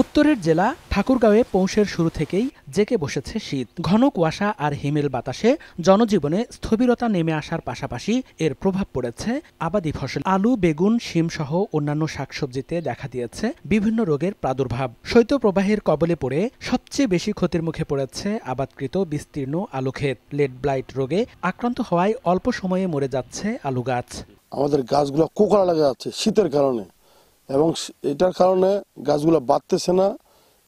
উত্তরের জেলা ঠাকুরগাঁওয়ে পৌষের শুরু থেকেই জেকে বসেছে শীত। ঘন কুয়াশা আর হিমেল বাতাসে জনজীবনে স্থবিরতা নেমে আসার পাশাপাশি এর প্রভাব পড়েছে আবাদি ফসল। আলু, বেগুন, শিম সহ অন্যান্য শাকসবজিতে দেখা দিয়েছে বিভিন্ন রোগের প্রাদুর্ভাব। শৈত্যপ্রবাহের কবলে পড়ে সবচেয়ে বেশি ক্ষতির মুখে পড়েছে আবাদকৃত বিস্তীর্ণ আলু ক্ষেত লেড ব্লাইট রোগে আক্রান্ত হওয়ায় অল্প সময়ে মরে যাচ্ছে আলু গাছ। আমাদের গাছগুলো কোকড়া লেগে যাচ্ছে শীতের কারণে। এবং এটার কারণে গাছগুলো বাড়তেছে না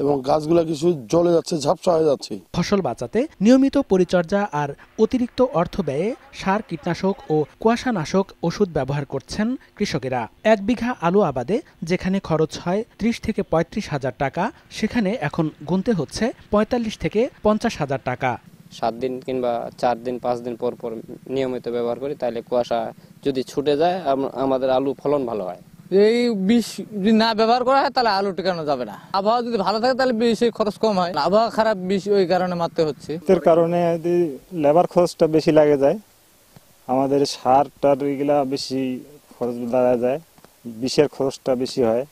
এবং গাছগুলো কিছু জ্বলে যাচ্ছে ঝাপসা হয়ে যাচ্ছে। ফসল বাঁচাতে নিয়মিত পরিচর্যা আর অতিরিক্ত অর্থ ব্যয়ে সার কীটনাশক ও কুয়াশানাশক ওষুধ ব্যবহার করছেন কৃষকেরা। এক বিঘা আলু আবাদে যেখানে খরচ হয় ত্রিশ থেকে পঁয়ত্রিশ হাজার টাকা সেখানে এখন গুনতে হচ্ছে পঁয়তাল্লিশ থেকে পঞ্চাশ হাজার টাকা। সাত দিন কিংবা চার দিন পাঁচ দিন পর পর নিয়মিত ব্যবহার করি তাহলে কুয়াশা যদি ছুটে যায় আমাদের আলু ফলন ভালো হয়। এই বিষ যদি না ব্যবহার করা হয় তাহলে আলু টিকানো যাবে না। আবহাওয়া যদি ভালো থাকে তাহলে বিষের খরচ কম হয়। আবহাওয়া খারাপ বিষ ওই কারণে মারতে হচ্ছে। শীতের কারণে যদি লেবার খরচটা বেশি লাগে যায় আমাদের সার টার এগুলা বেশি খরচ দাঁড়া যায় বিষের খরচটা বেশি হয়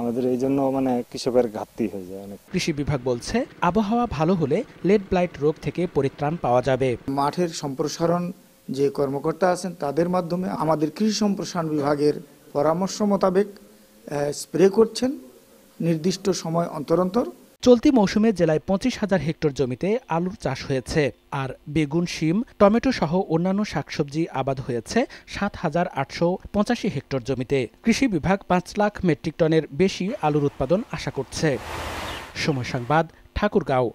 আমাদের এই জন্য মানে কৃষকের ঘাটতি হয়ে যায় অনেক। কৃষি বিভাগ বলছে আবহাওয়া ভালো হলে লেড ব্লাইট রোগ থেকে পরিত্রাণ পাওয়া যাবে। মাঠের সম্প্রসারণ যে কর্মকর্তা আছেন তাদের মাধ্যমে আমাদের কৃষি সম্প্রসারণ বিভাগের পরামর্শ মোতাবেক স্প্রে করছেন নির্দিষ্ট সময় অন্তর অন্তর চলতি মৌসুমে জেলায় পঁচিশ হাজার হেক্টর জমিতে আলুর চাষ হয়েছে আর বেগুন, শিম, টমেটো সহ অন্যান্য শাকসবজি আবাদ হয়েছে সাত হাজার আটশো পঁচাশি হেক্টর জমিতে। কৃষি বিভাগ পাঁচ লাখ মেট্রিক টনের বেশি আলুর উৎপাদন আশা করছে। সময় সংবাদ, ঠাকুরগাঁও।